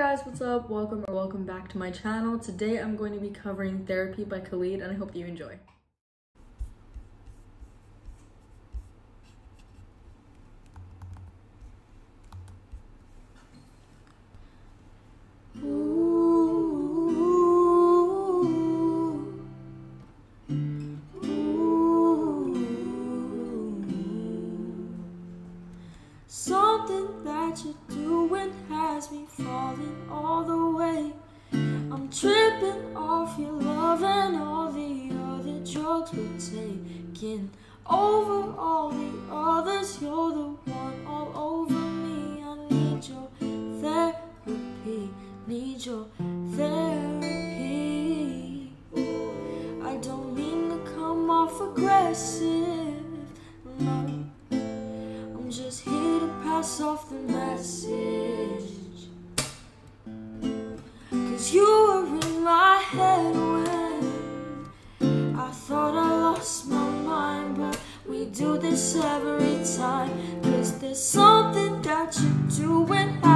guys, what's up? Welcome or welcome back to my channel. Today I'm going to be covering Therapy by Khalid and I hope you enjoy. Something that you're doing has me falling all the way. I'm tripping off your love and all the other drugs we're taking. Over all the others, you're the one all over me. I need your therapy, need your therapy. I don't mean to come off aggressive, no. I'm just here to pass off the message. My mind. But we do this every time. Cause there's something that you do when has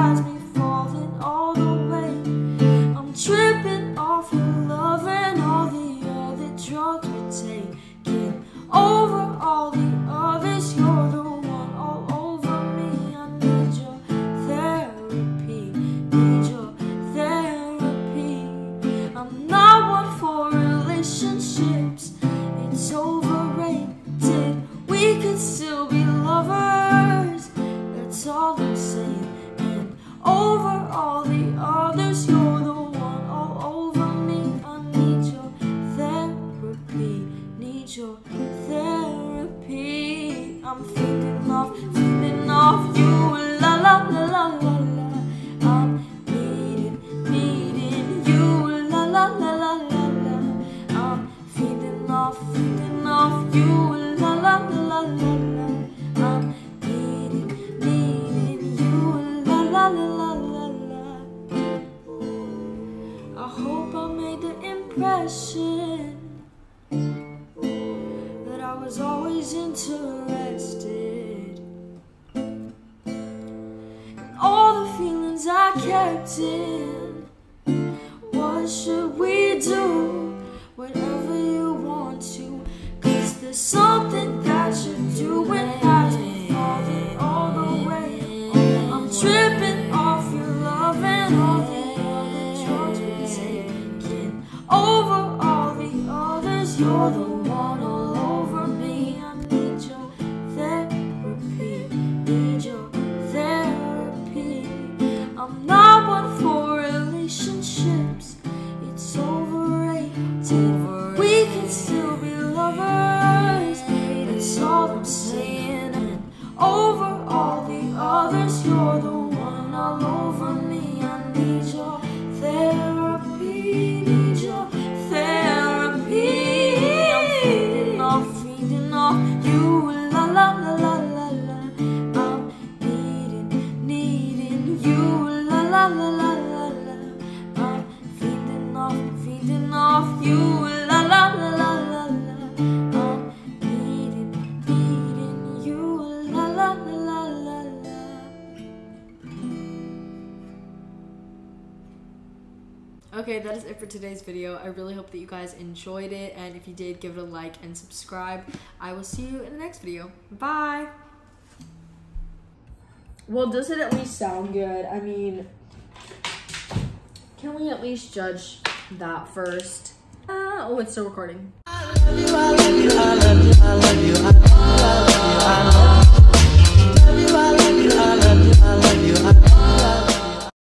it's overrated. We could still be lovers, that's all I'm saying. And over all the others, you're the one all over me. I need your therapy, need your therapy. I'm feeding off, feeding off you, la la la la la impression that I was always interested. in all the feelings I kept in. What should we do? Whatever you want to. Cause there's something you're the one all over me. I need your therapy, need your therapy. I'm not one for relationships, it's overrated. La la la la la. I'm feeding off, feeding off you, la la la la la la. I'm needing, needing you, la la la la la la. Okay, that is it for today's video. I really hope that you guys enjoyed it and if you did, give it a like and subscribe. I will see you in the next video. Bye! Well, does it at least sound good? I mean, can we at least judge that first? Uh, oh, it's still recording.